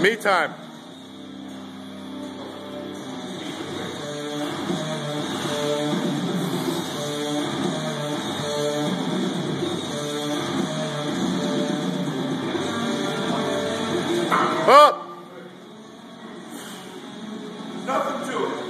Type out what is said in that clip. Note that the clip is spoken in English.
Me time. Up! Nothing to it.